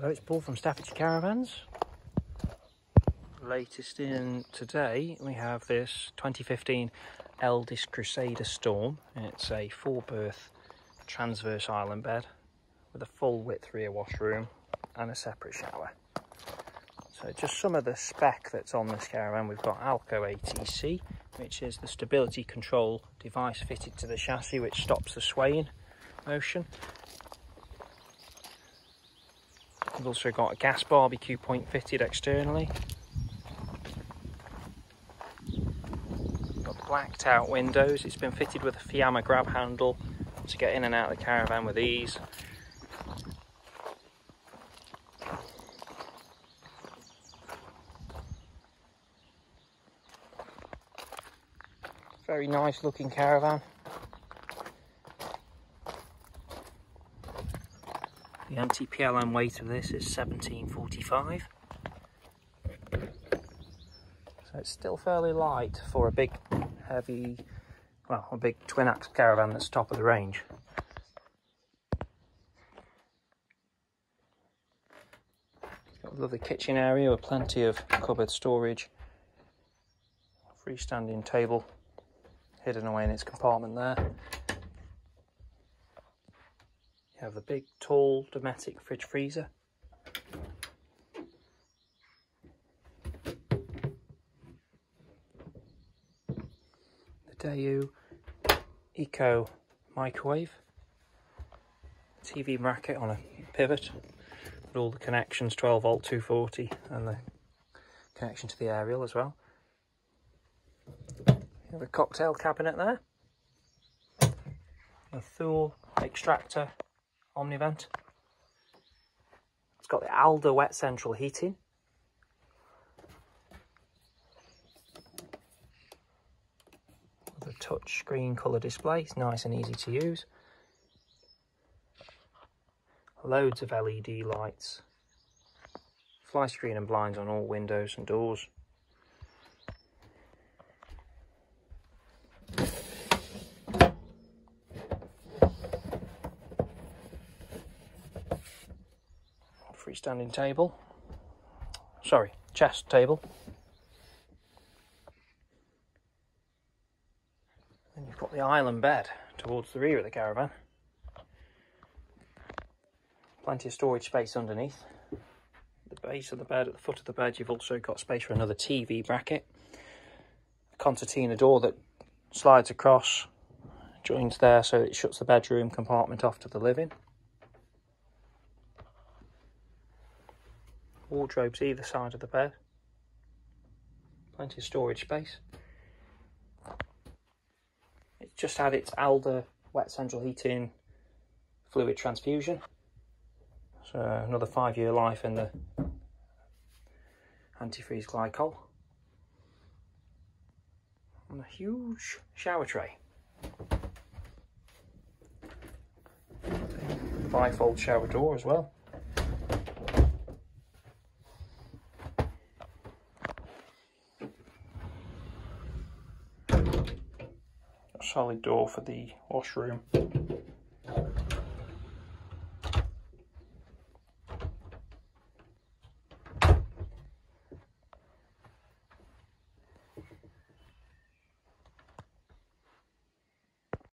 Hello, it's Paul from Staffordshire Caravans. Latest in today, we have this 2015 Elddis Crusader Storm. It's a four berth transverse island bed with a full width rear washroom and a separate shower. So just some of the spec that's on this caravan, we've got AL-KO ATC, which is the stability control device fitted to the chassis which stops the swaying motion. We've also got a gas barbecue point fitted externally. Got blacked out windows. It's been fitted with a Fiamma grab handle to get in and out of the caravan with ease. Very nice looking caravan. The empty PLM weight of this is 1745. So it's still fairly light for a big, heavy, well, a big twin axe caravan that's top of the range. Got a lovely kitchen area with plenty of cupboard storage. Freestanding table hidden away in its compartment there. Have the big, tall, Dometic fridge freezer. The Daewoo Eco microwave. TV bracket on a pivot with all the connections 12 volt 240 and the connection to the aerial as well. You have a cocktail cabinet there. A Thule extractor Omnivent. It's got the Alde wet central heating. The touch screen colour display, it's nice and easy to use. Loads of LED lights. Fly screen and blinds on all windows and doors. Freestanding table. Sorry, chest table. And you've got the island bed towards the rear of the caravan. Plenty of storage space underneath. The base of the bed, at the foot of the bed, you've also got space for another TV bracket. A concertina door that slides across, joins there so it shuts the bedroom compartment off to the living. Wardrobes either side of the bed. Plenty of storage space. It's just had its Alde wet central heating fluid transfusion. So another five year life in the antifreeze glycol. And a huge shower tray. Bifold shower door as well. Solid door for the washroom.